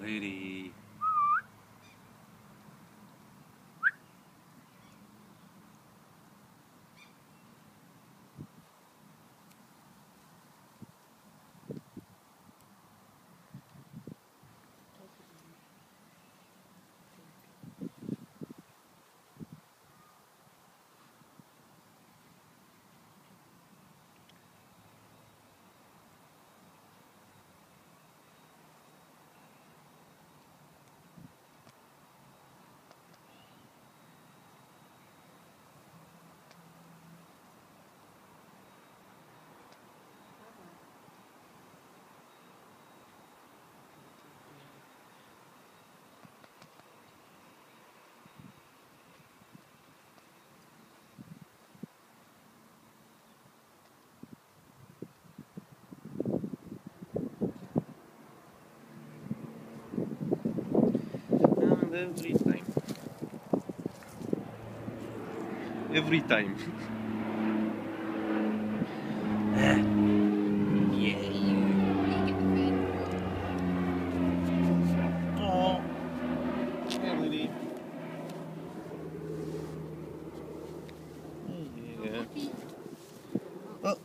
Lady. every time. Every time. yeah. Oh. Hey, yeah. Oh.